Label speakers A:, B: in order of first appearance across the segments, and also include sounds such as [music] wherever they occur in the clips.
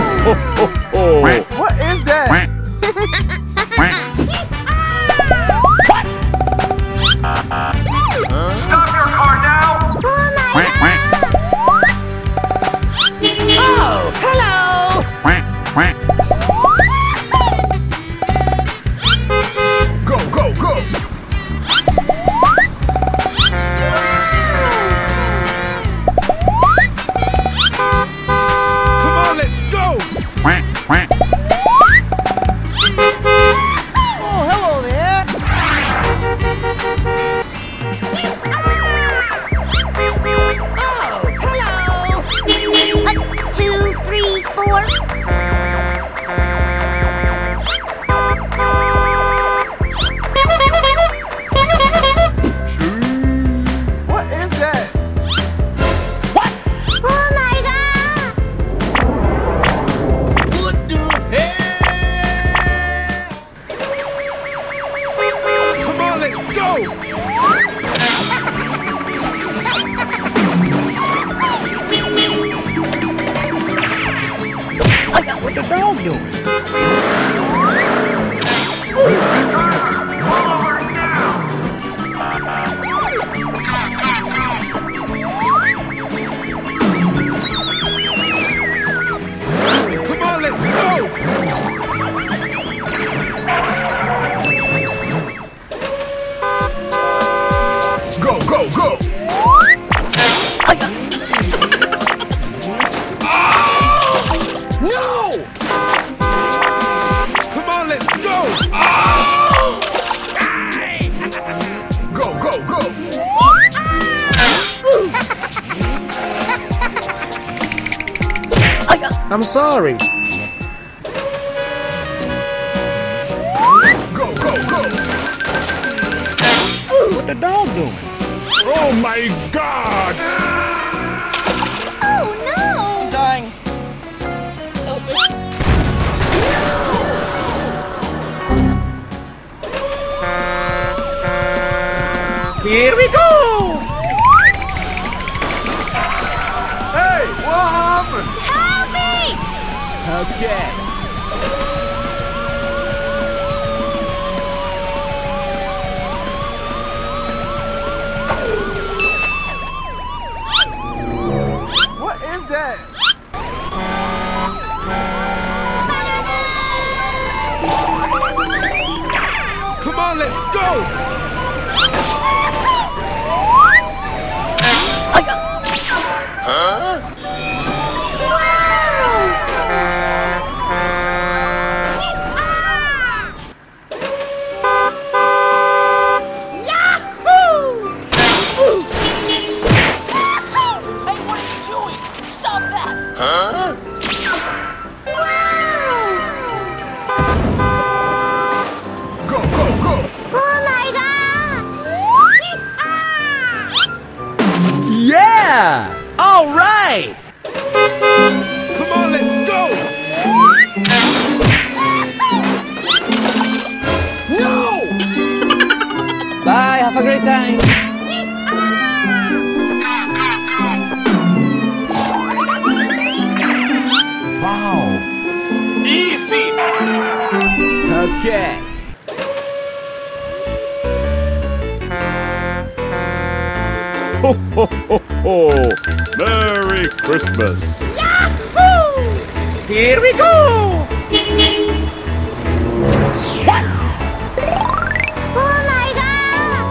A: ho, ho, ho.
B: What is that? [laughs] on, let's go! Huh?
A: ho, ho, ho! Merry Christmas! Yahoo!
C: Here we go!
D: What?
A: Oh my god!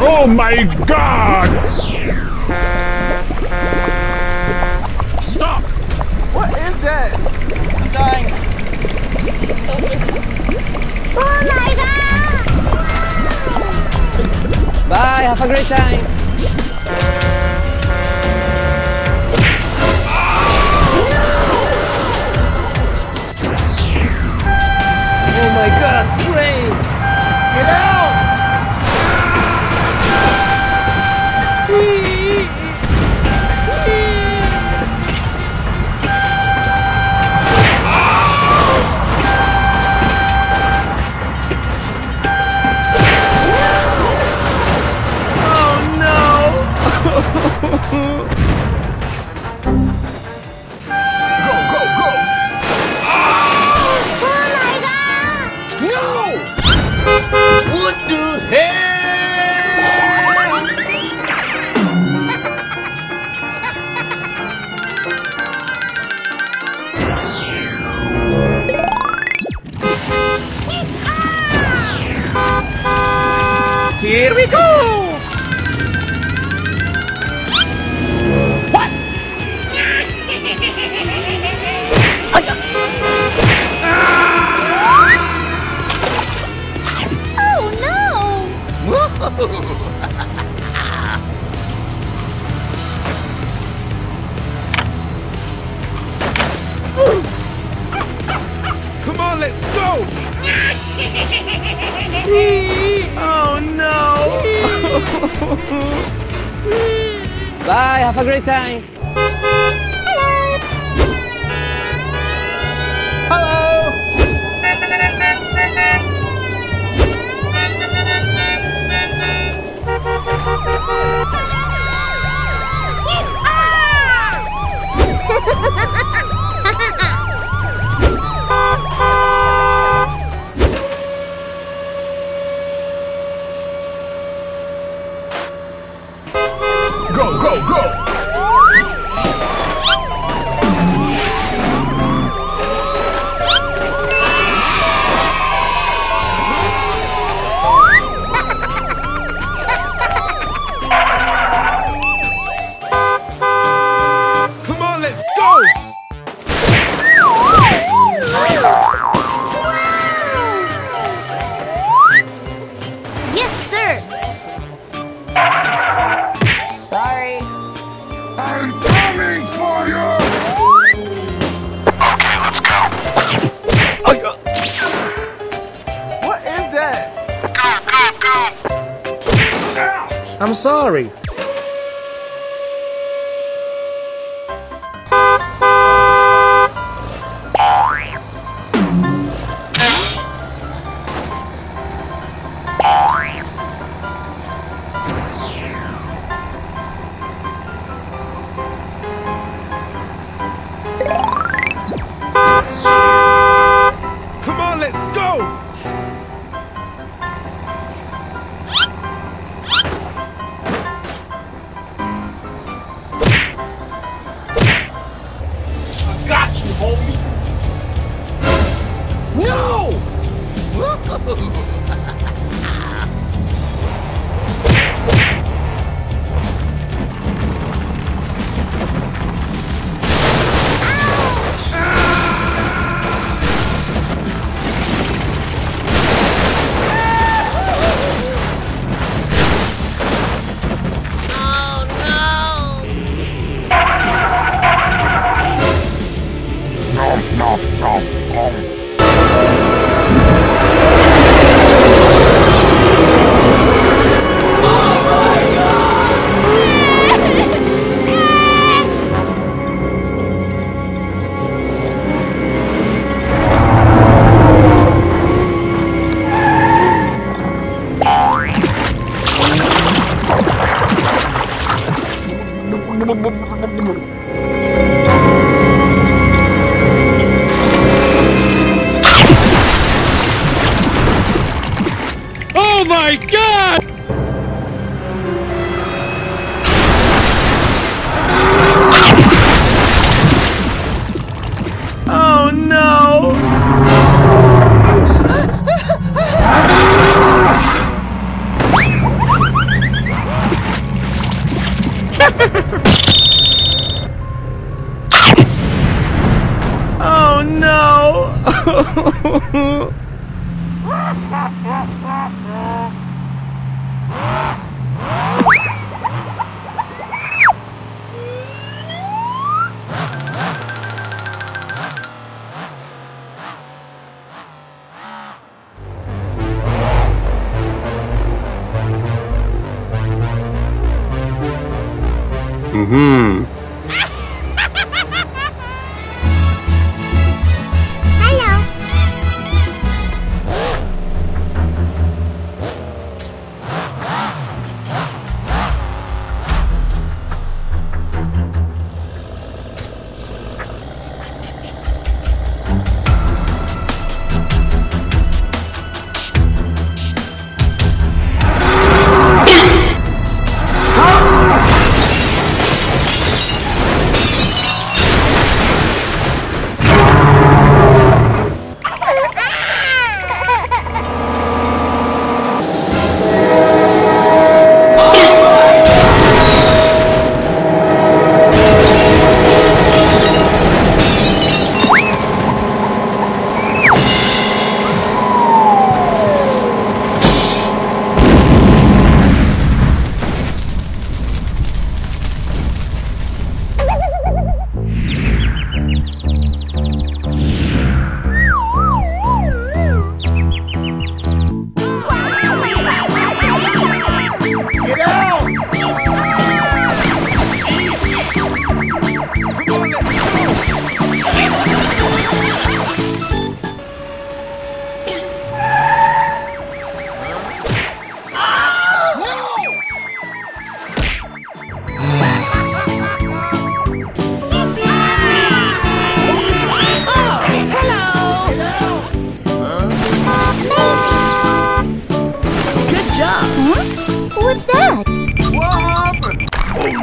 D: Oh my god!
E: Bye, have a great time. Oh my god, train!
C: Get out!
F: Ha
E: ha ha! [laughs]
G: Come on, let's go! [laughs]
F: oh no! [laughs]
B: Bye, have a great time! Bye.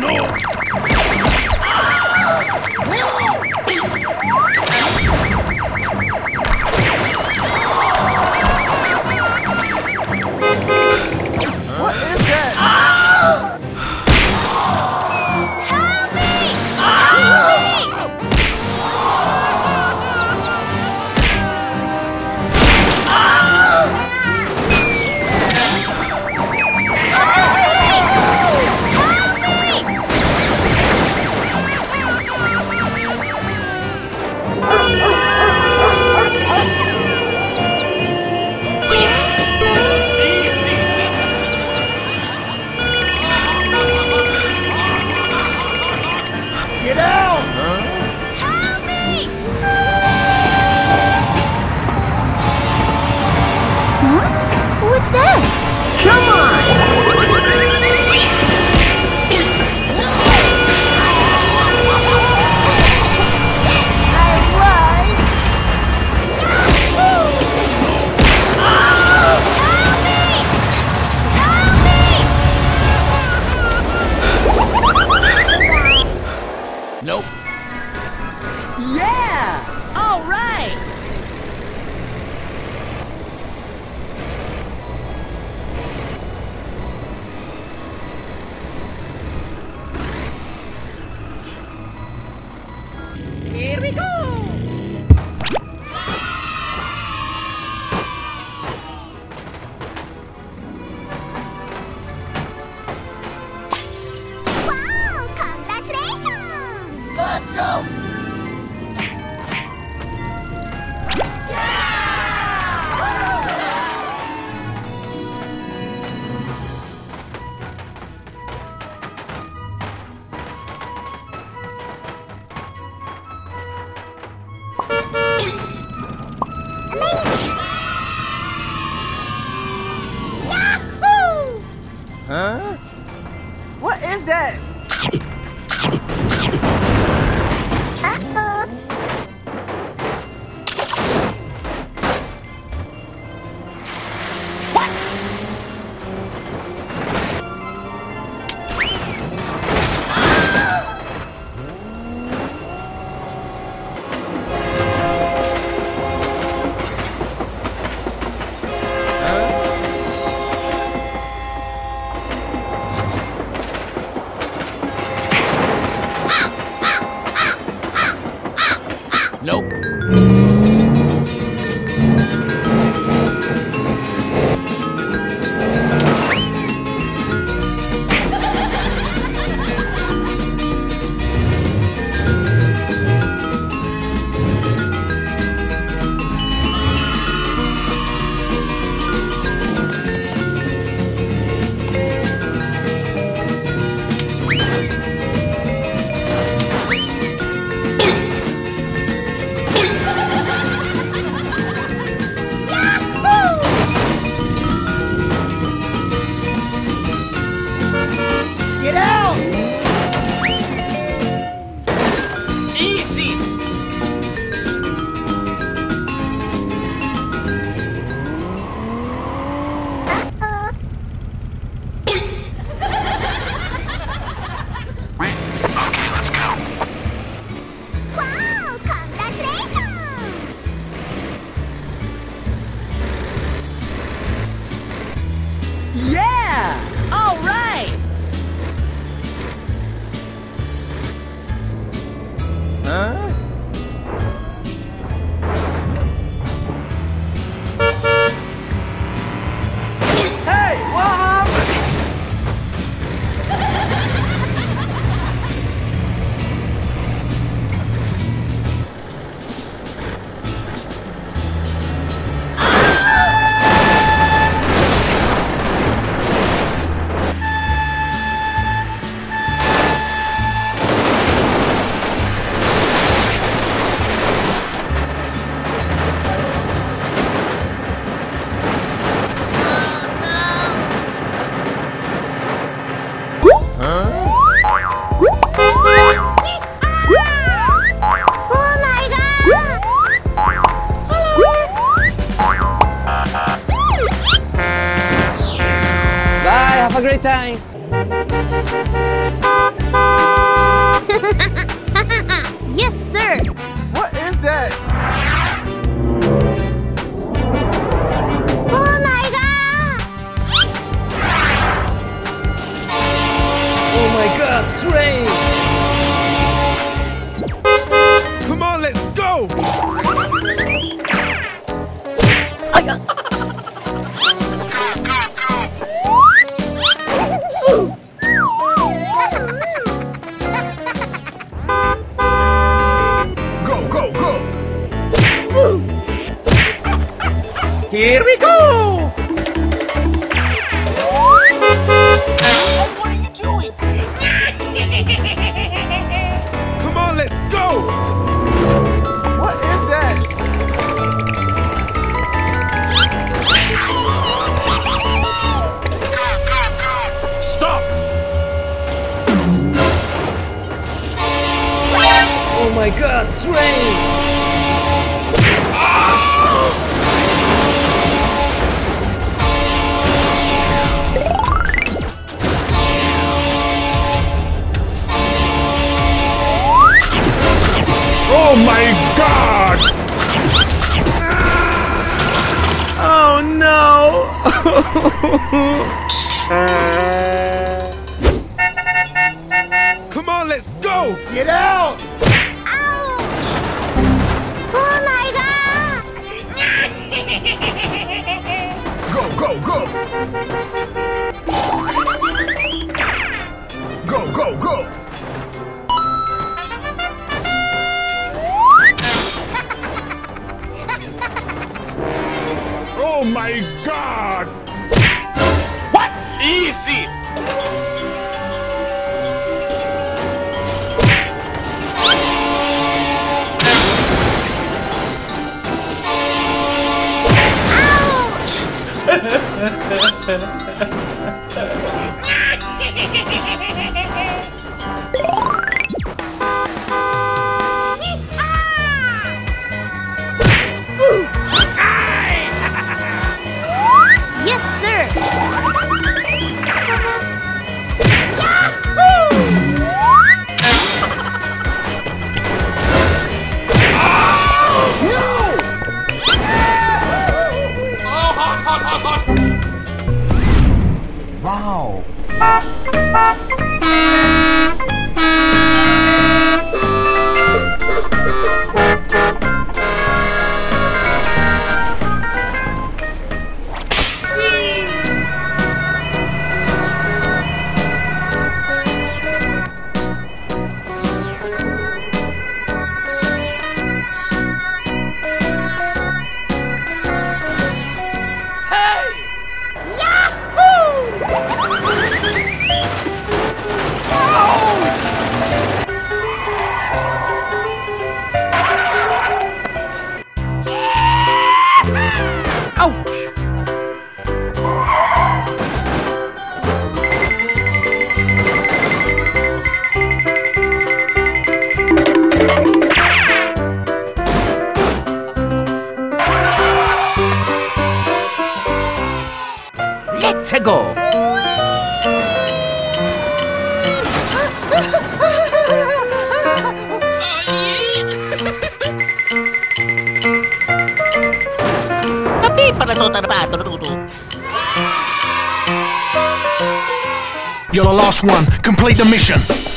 B: Demônio! time.
F: Here we go!
H: Hey, what are you doing? [laughs]
I: Come on, let's go!
J: What is that?
K: Stop!
F: Oh my god, train!
A: Oh my god!
B: Oh no! [laughs]
D: Ouch!
L: last one. Complete the mission.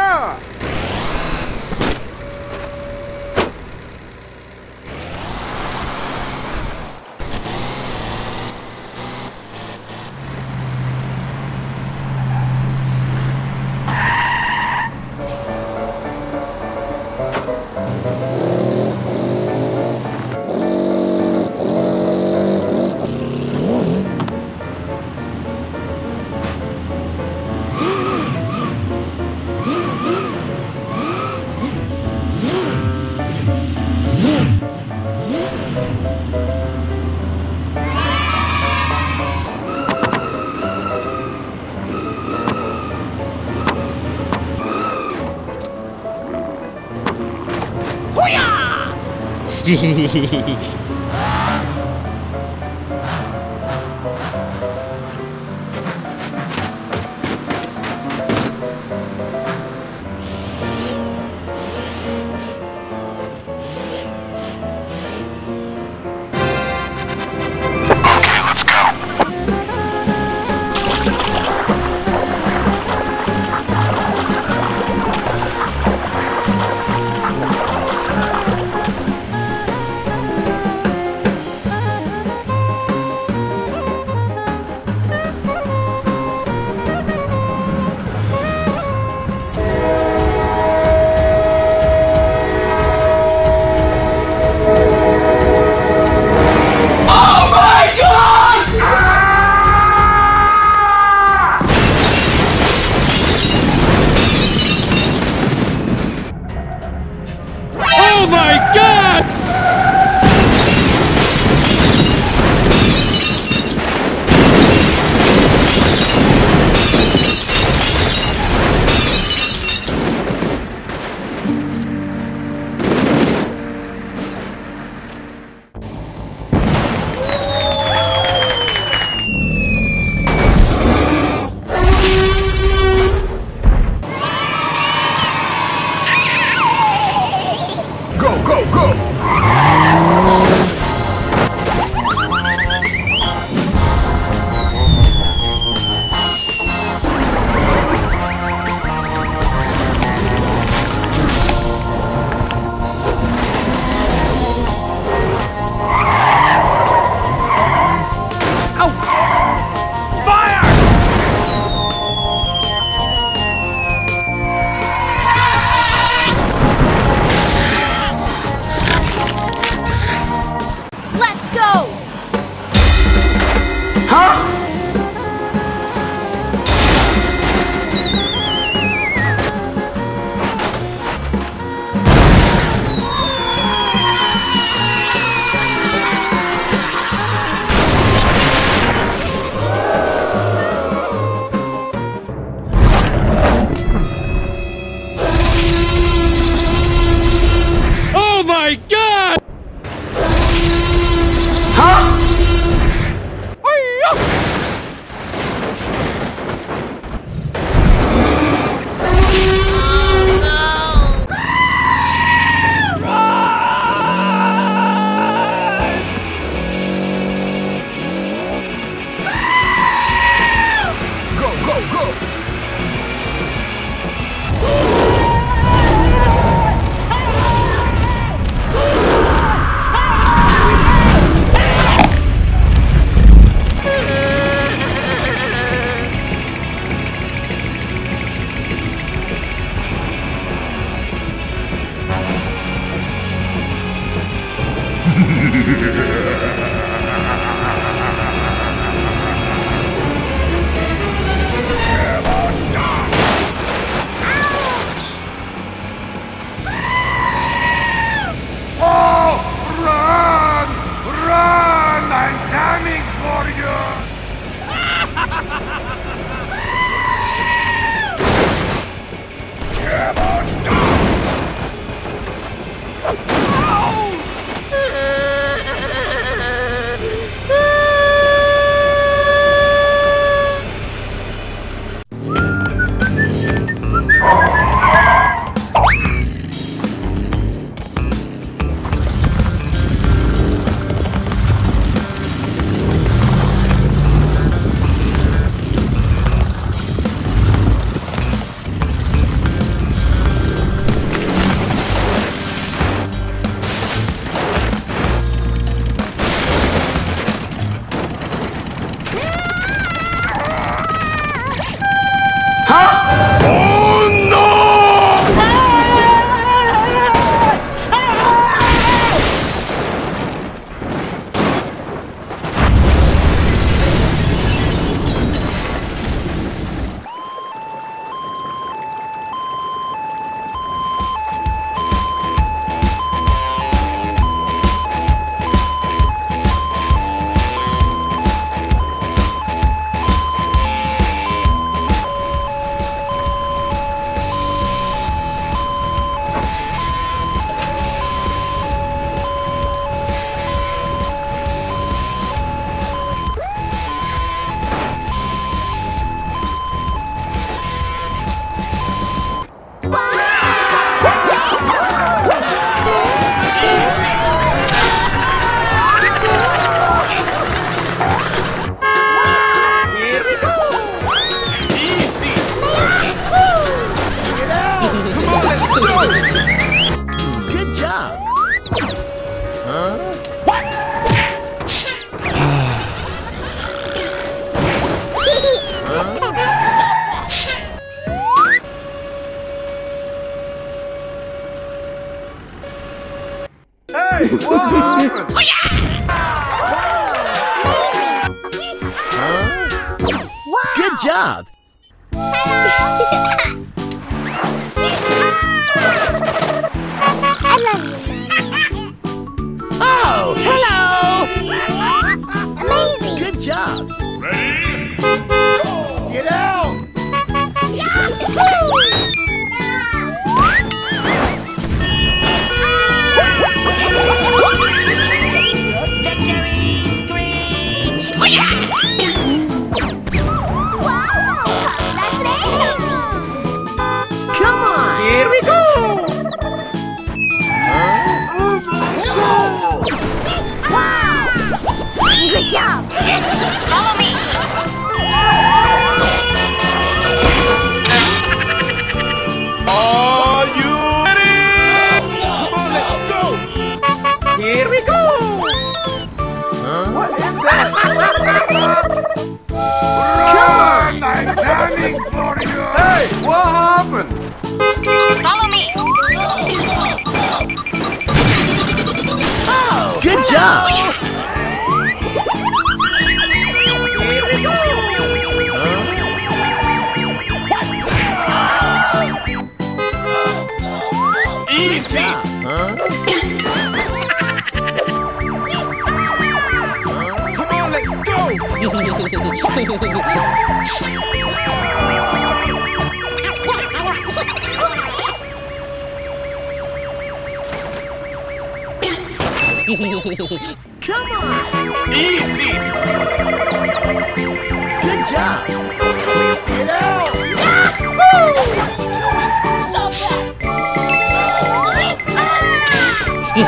M: lá!
N: フフ
B: フフ。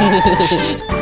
O: フフ
M: フ
F: フ。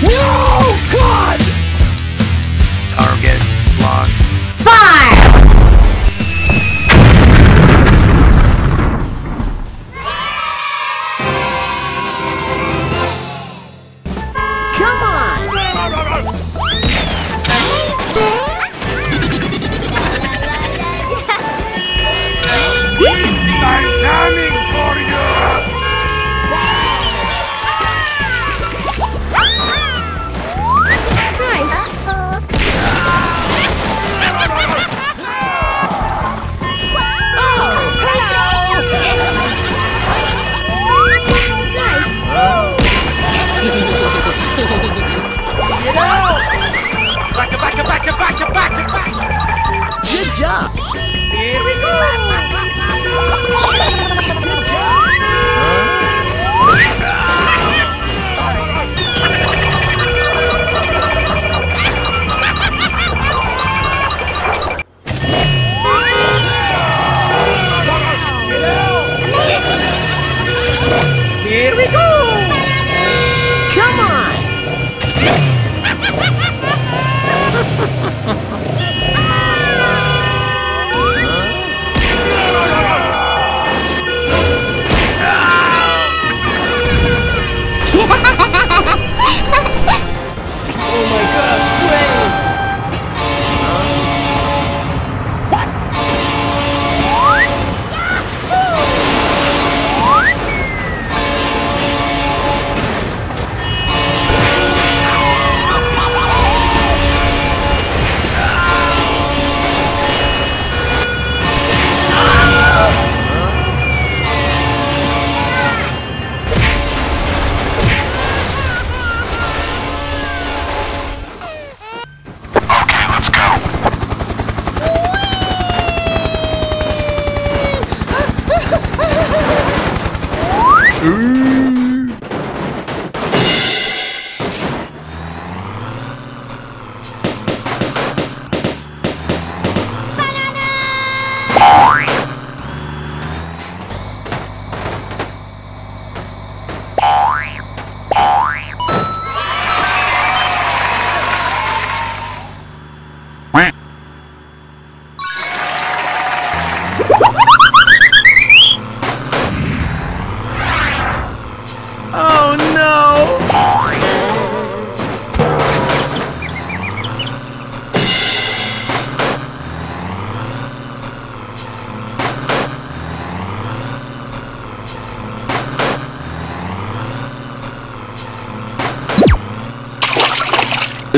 B: No!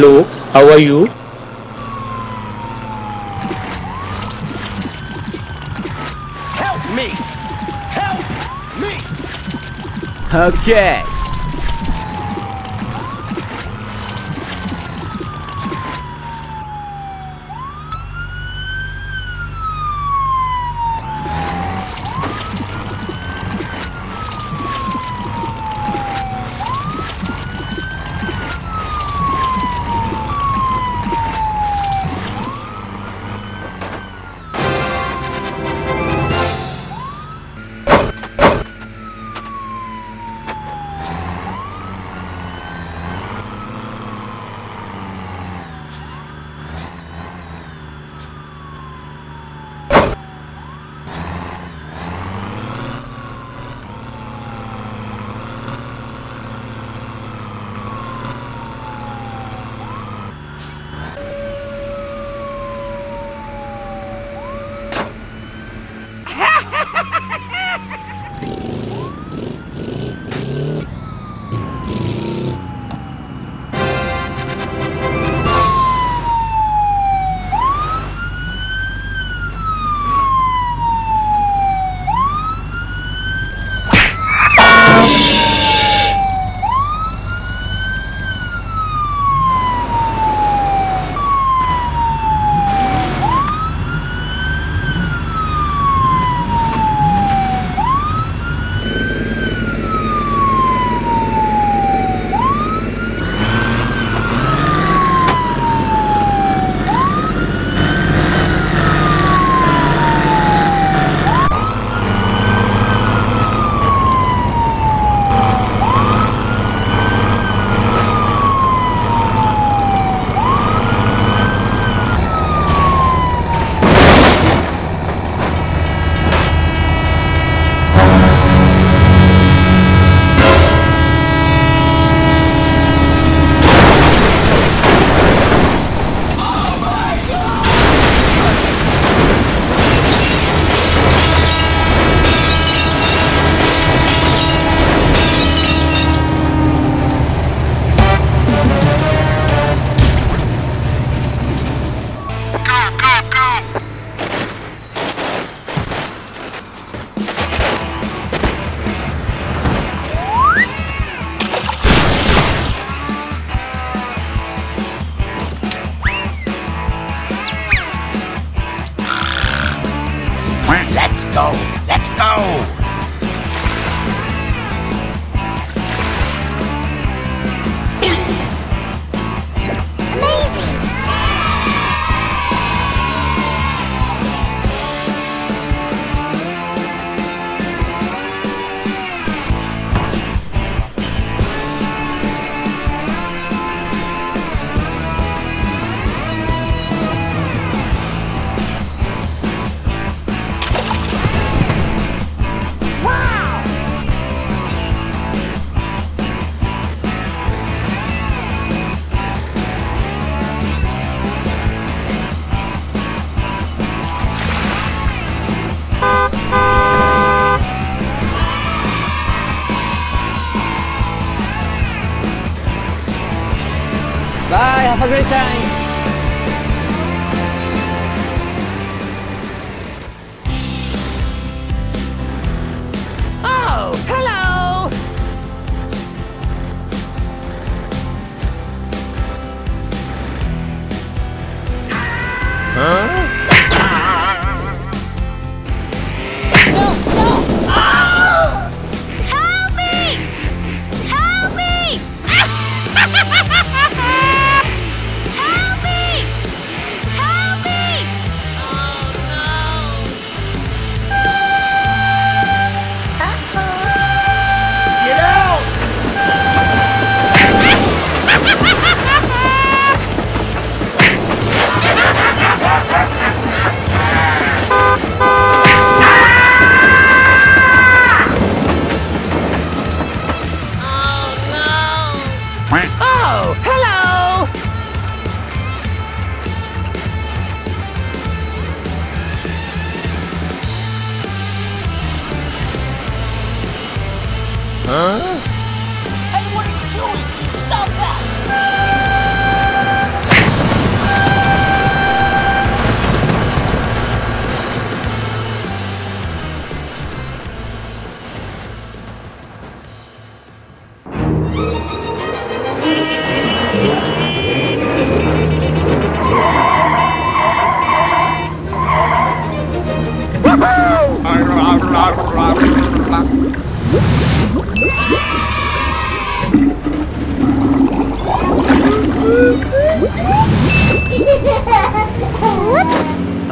P: Hello, how are you?
E: Help me! Help me!
B: Okay.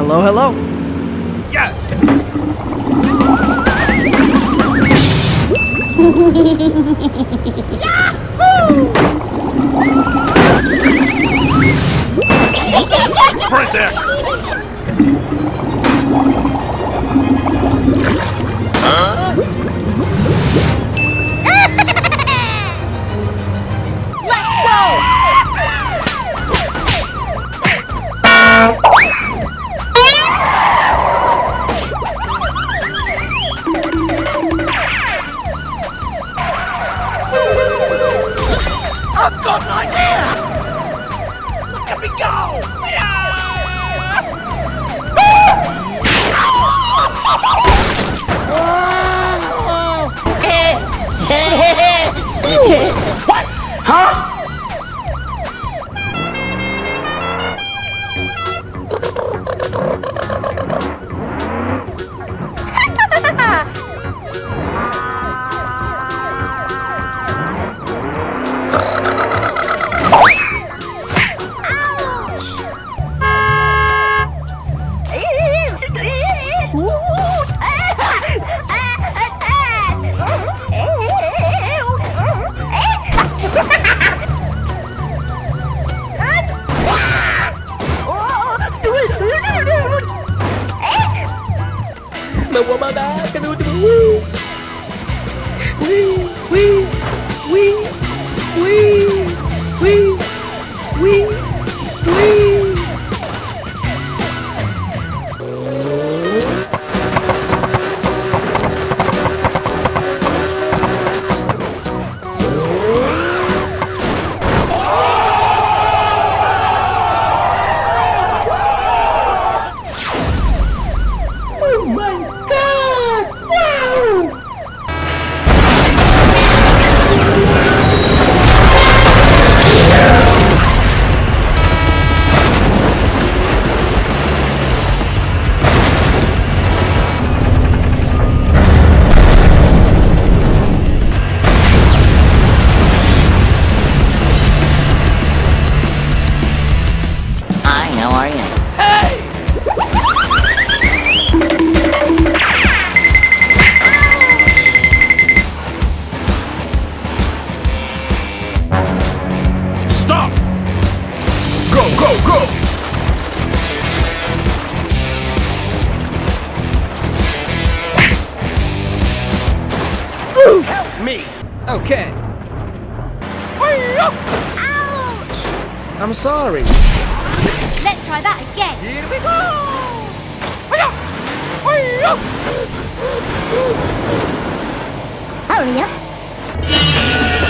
C: Hello, hello.
L: Yes! right there!
C: Huh? godlike Okay.
H: Ouch!
C: I'm sorry.
H: Let's try that again.
B: Here we go!
D: Hurry up!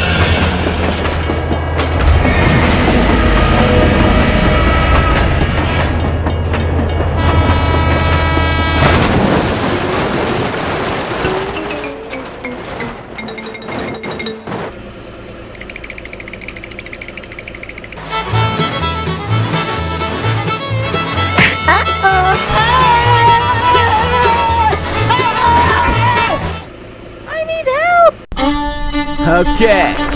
B: Okay.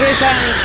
L: aproveitar.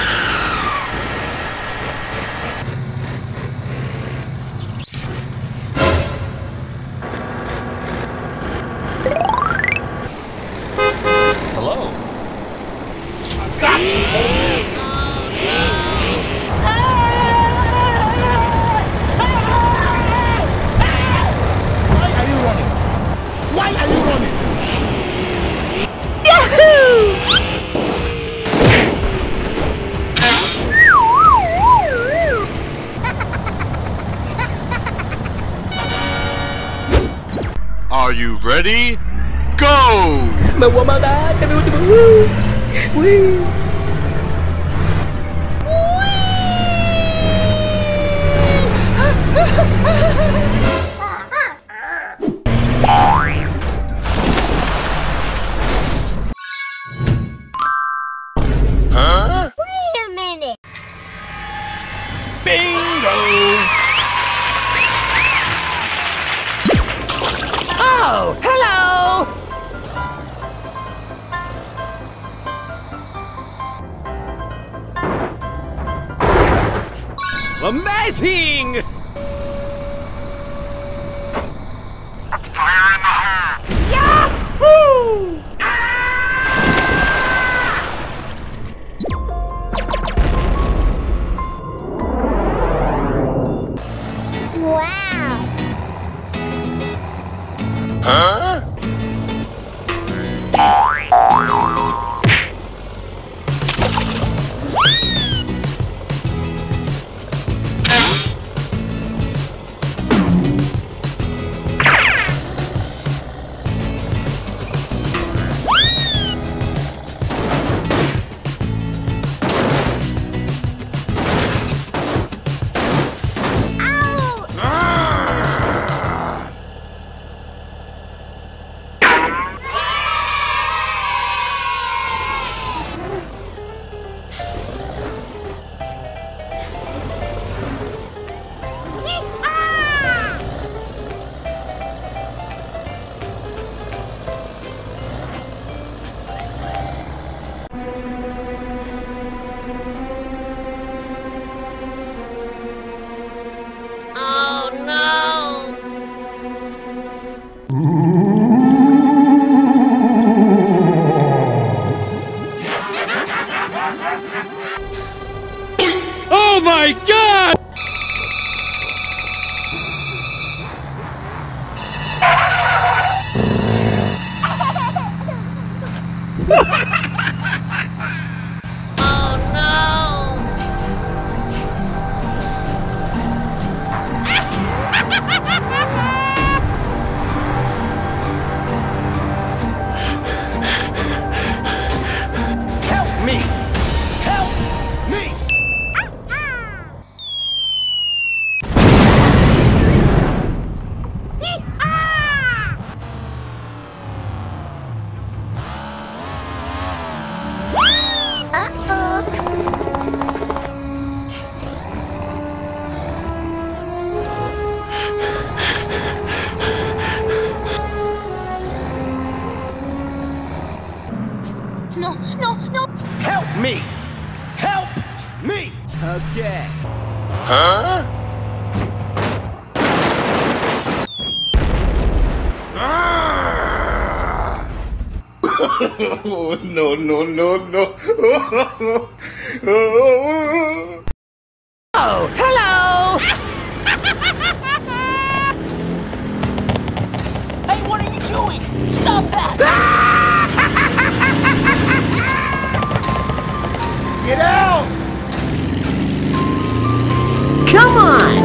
L: the
B: Wait a minute.
E: Bingo! Oh! Amazing!
Q: Huh?
L: oh, [laughs]
D: no,
H: no, no, no. [laughs]
B: oh,
C: hello! [laughs]
H: hey, what are you doing? Stop that!
L: Get out!
E: Come on!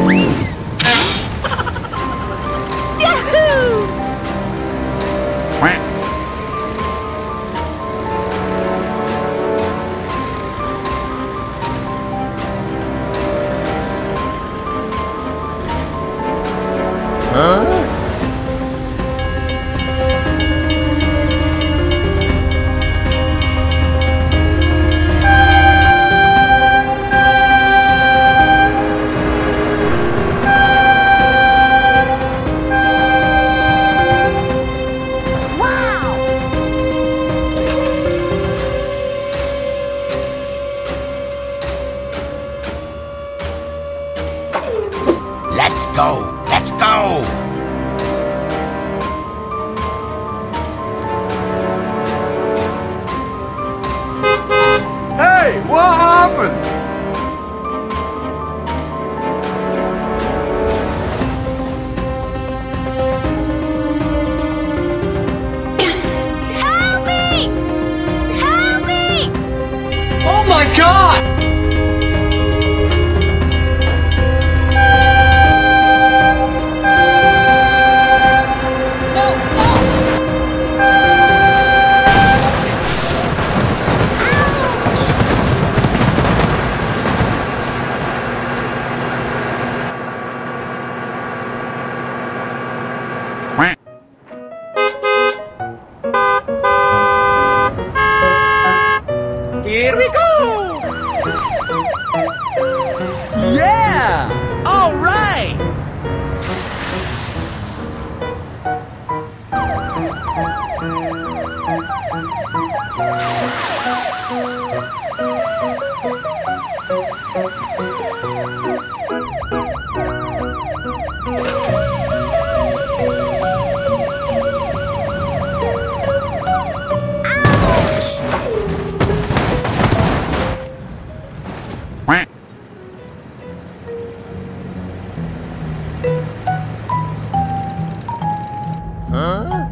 J: Huh?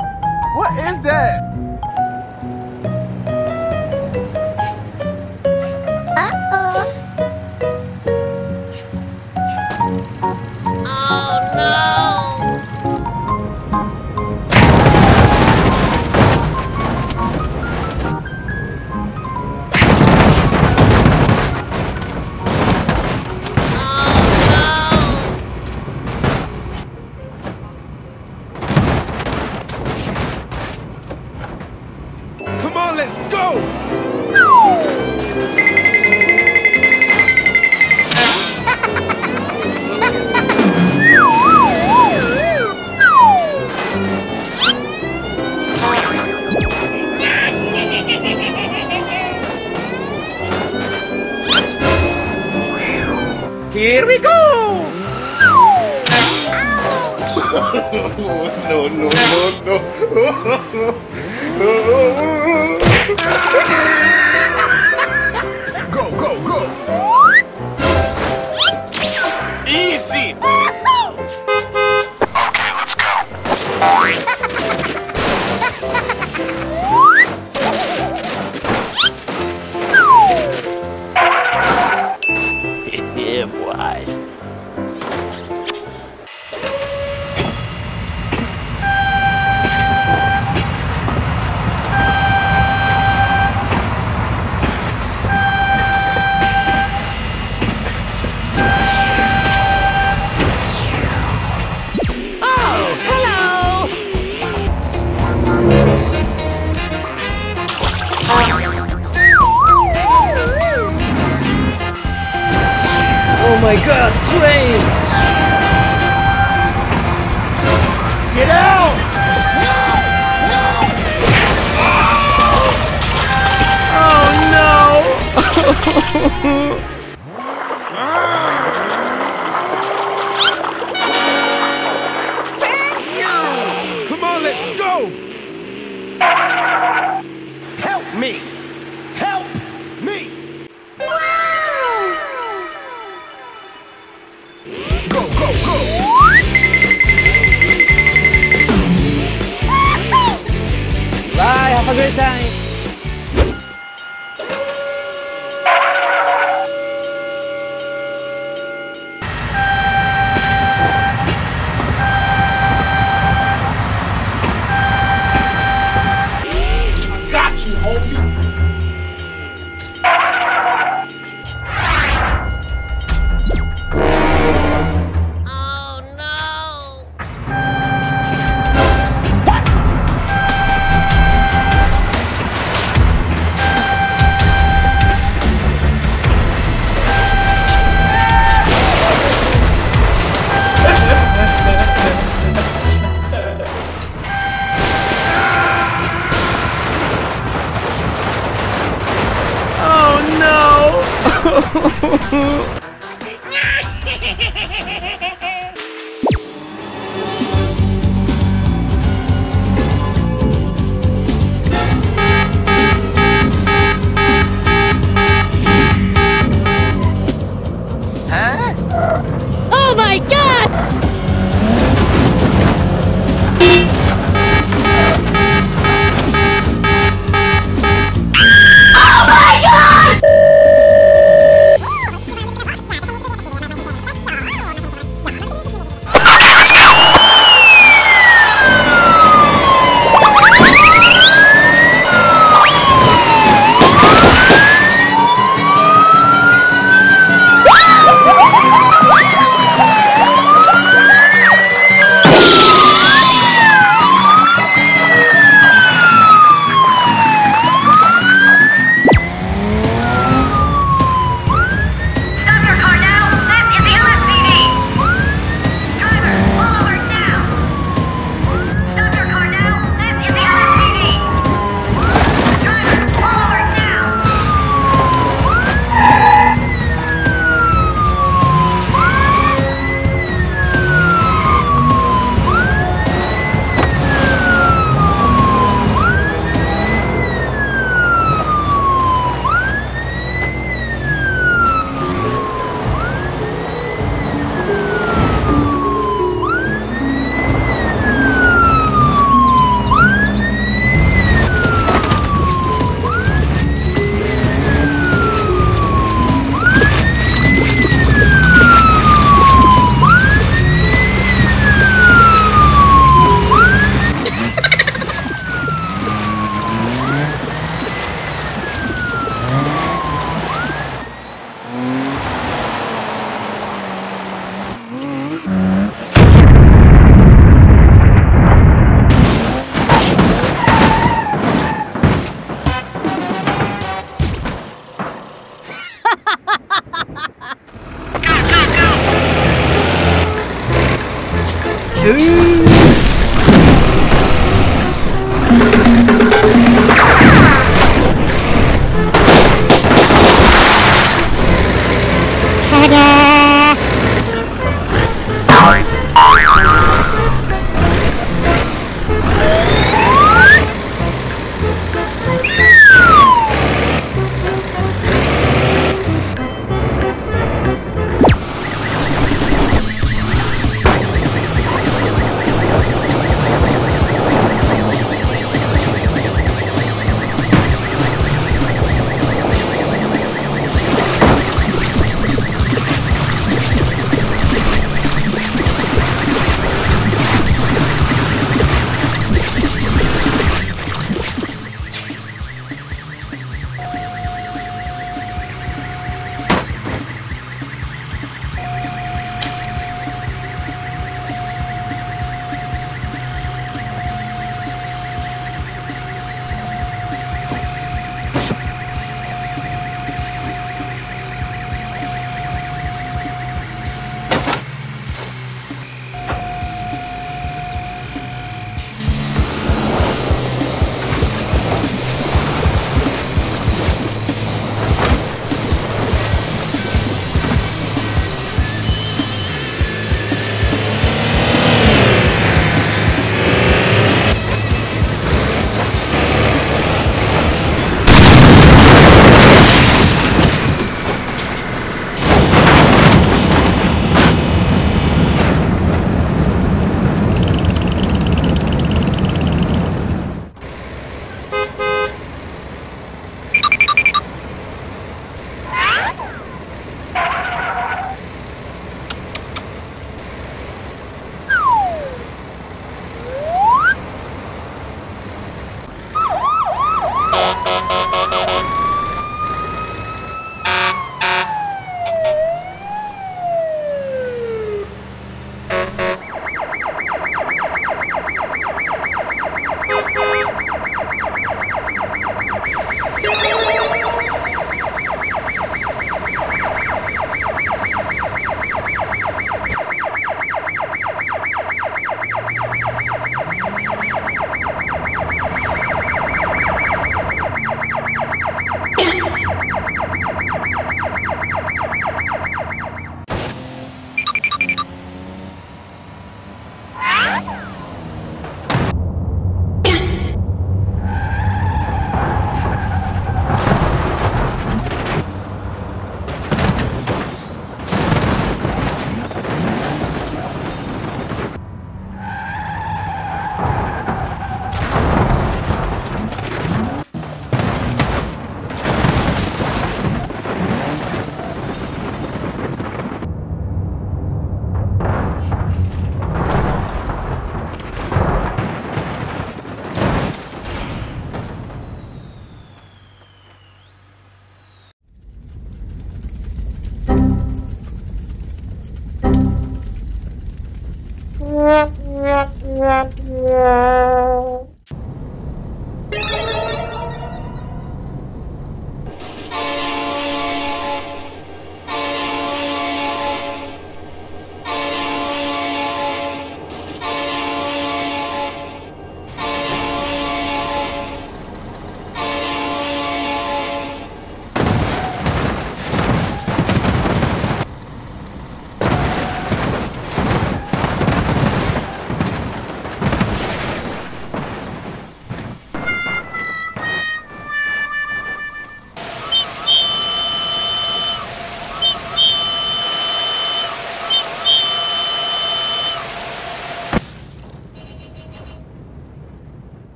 L: What
B: is that? Ooh.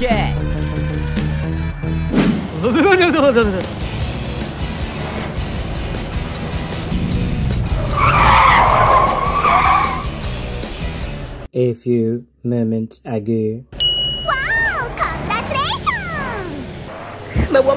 B: Me.
E: Okay.
R: A few moments ago.
B: Wow! Congratulations!
C: Me voy